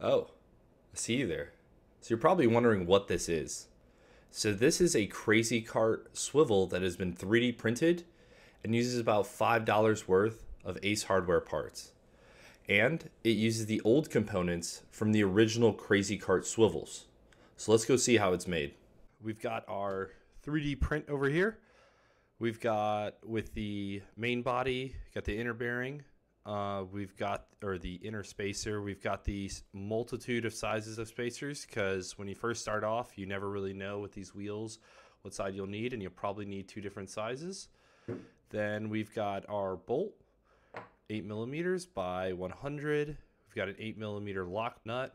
Oh, I see you there. So you're probably wondering what this is. So this is a Crazy Cart swivel that has been 3D printed and uses about $5 worth of Ace Hardware parts. And it uses the old components from the original Crazy Cart swivels. So let's go see how it's made. We've got our 3D print over here. We've got with the main body, got the inner bearing, uh, we've got, or the inner spacer, we've got the multitude of sizes of spacers because when you first start off, you never really know with these wheels what side you'll need, and you'll probably need two different sizes. Then we've got our bolt, 8 millimeters by 100. We've got an 8 millimeter lock nut.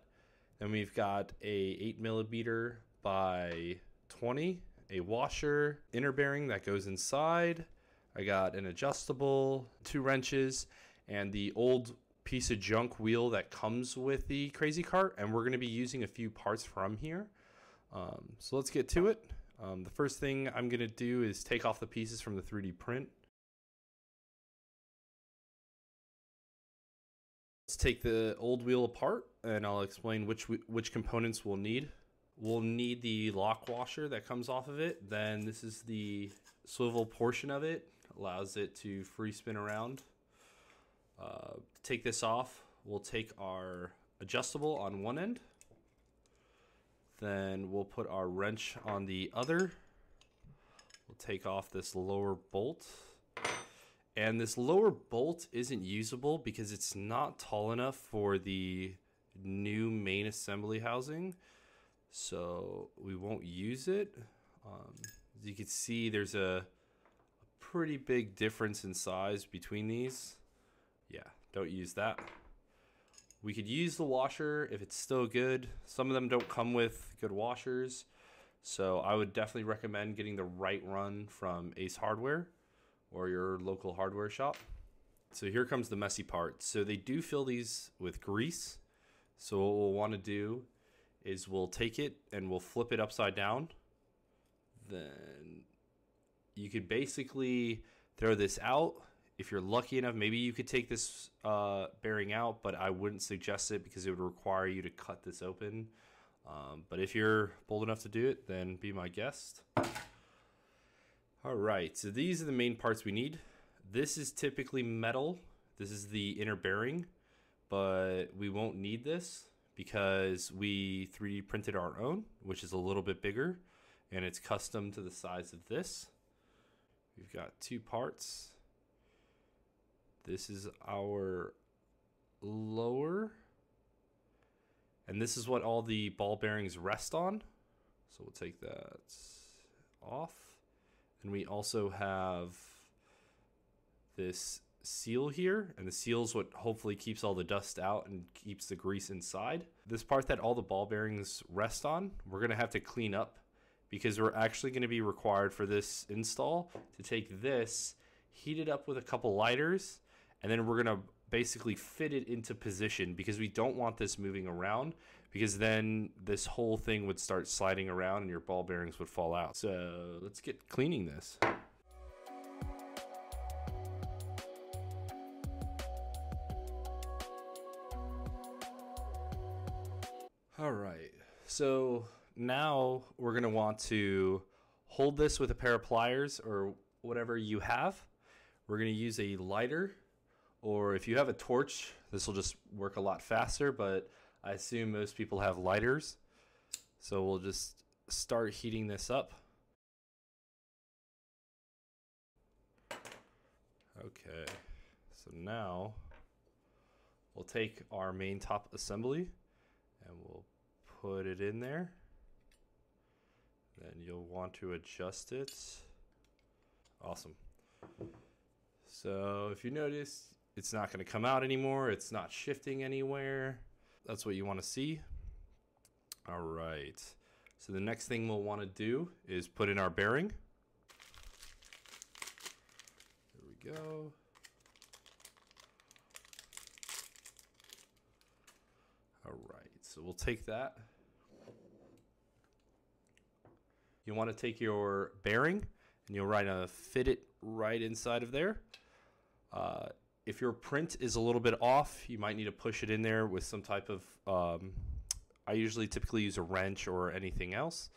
Then we've got a 8 millimeter by 20, a washer, inner bearing that goes inside. I got an adjustable, two wrenches, and the old piece of junk wheel that comes with the Crazy Cart. And we're going to be using a few parts from here. Um, so let's get to it. Um, the first thing I'm going to do is take off the pieces from the 3D print. Let's take the old wheel apart and I'll explain which which components we'll need. We'll need the lock washer that comes off of it. Then this is the swivel portion of it. Allows it to free spin around. Take this off, we'll take our adjustable on one end. Then we'll put our wrench on the other. We'll take off this lower bolt. And this lower bolt isn't usable because it's not tall enough for the new main assembly housing. So we won't use it. Um, as you can see, there's a, a pretty big difference in size between these. Yeah, don't use that. We could use the washer if it's still good. Some of them don't come with good washers. So I would definitely recommend getting the right run from Ace Hardware or your local hardware shop. So here comes the messy part. So they do fill these with grease. So what we'll want to do is we'll take it and we'll flip it upside down. Then you could basically throw this out. If you're lucky enough, maybe you could take this uh, bearing out, but I wouldn't suggest it because it would require you to cut this open. Um, but if you're bold enough to do it, then be my guest. All right, so these are the main parts we need. This is typically metal. This is the inner bearing, but we won't need this because we 3D printed our own, which is a little bit bigger, and it's custom to the size of this. We've got two parts. This is our lower, and this is what all the ball bearings rest on. So we'll take that off. And we also have this seal here, and the seal is what hopefully keeps all the dust out and keeps the grease inside. This part that all the ball bearings rest on, we're gonna have to clean up because we're actually gonna be required for this install to take this, heat it up with a couple lighters, and then we're gonna basically fit it into position because we don't want this moving around because then this whole thing would start sliding around and your ball bearings would fall out. So let's get cleaning this. All right, so now we're gonna want to hold this with a pair of pliers or whatever you have. We're gonna use a lighter or if you have a torch, this will just work a lot faster, but I assume most people have lighters. So we'll just start heating this up. Okay, so now we'll take our main top assembly and we'll put it in there. Then you'll want to adjust it. Awesome. So if you notice, it's not going to come out anymore. It's not shifting anywhere. That's what you want to see. All right. So the next thing we'll want to do is put in our bearing. There we go. All right. So we'll take that. You want to take your bearing and you'll want to fit it right inside of there. Uh, if your print is a little bit off, you might need to push it in there with some type of. Um, I usually typically use a wrench or anything else.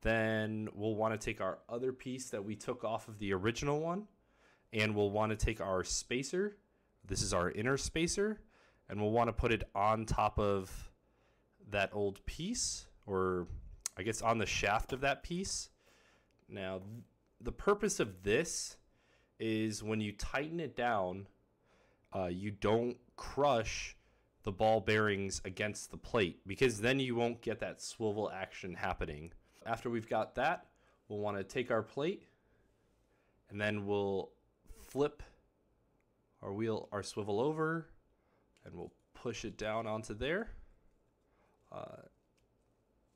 Then we'll want to take our other piece that we took off of the original one, and we'll want to take our spacer. This is our inner spacer, and we'll want to put it on top of that old piece, or I guess on the shaft of that piece. Now, the purpose of this is when you tighten it down, uh, you don't crush the ball bearings against the plate because then you won't get that swivel action happening. After we've got that, we'll want to take our plate and then we'll flip our wheel, our swivel over, and we'll push it down onto there. Uh,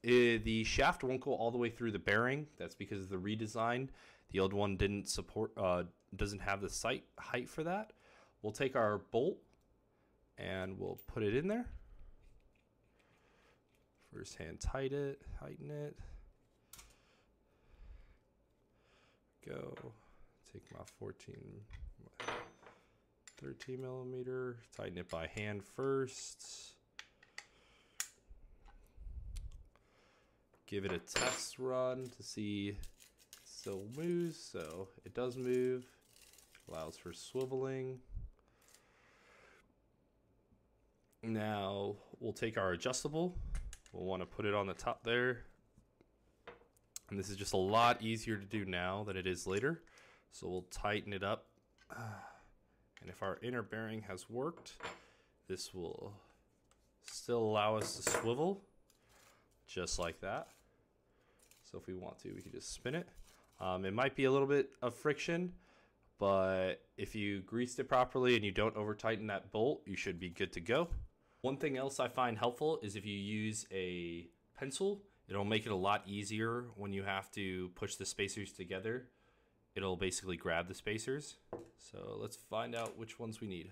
it, the shaft won't go all the way through the bearing. That's because of the redesign. The old one didn't support, uh, doesn't have the sight height for that. We'll take our bolt and we'll put it in there. First hand tight it, tighten it. Go. Take my 14, 13 millimeter, tighten it by hand first. Give it a test run to see it still moves. So it does move, allows for swiveling. Now we'll take our adjustable. We'll want to put it on the top there. And this is just a lot easier to do now than it is later. So we'll tighten it up. And if our inner bearing has worked, this will still allow us to swivel just like that. So if we want to, we can just spin it. Um, it might be a little bit of friction, but if you greased it properly and you don't over tighten that bolt, you should be good to go. One thing else I find helpful is if you use a pencil, it'll make it a lot easier when you have to push the spacers together. It'll basically grab the spacers. So let's find out which ones we need.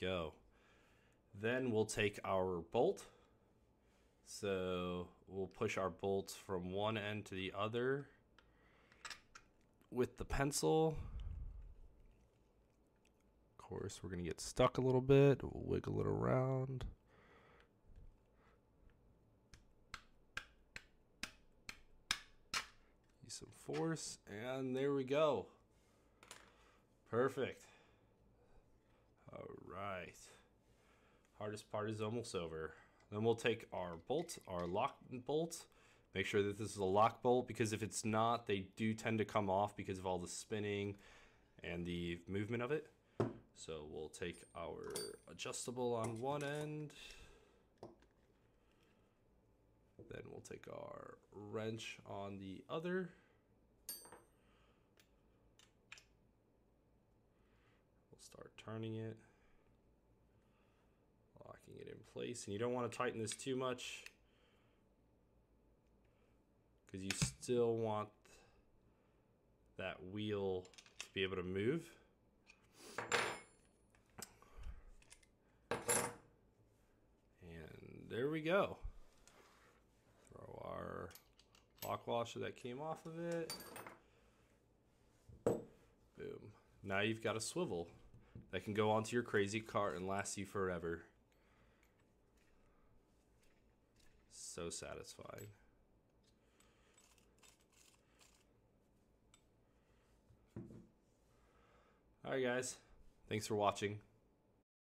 Go. Then we'll take our bolt. So we'll push our bolts from one end to the other with the pencil. Of course, we're going to get stuck a little bit. We'll wiggle it around. Use some force, and there we go. Perfect. All right. Hardest part is almost over. Then we'll take our bolt, our lock bolt. Make sure that this is a lock bolt because if it's not, they do tend to come off because of all the spinning and the movement of it. So we'll take our adjustable on one end. Then we'll take our wrench on the other. We'll start turning it locking it in place. And you don't want to tighten this too much because you still want that wheel to be able to move. And there we go. Throw our lock washer that came off of it. Boom. Now you've got a swivel that can go onto your crazy cart and last you forever. So satisfying. Alright guys, thanks for watching.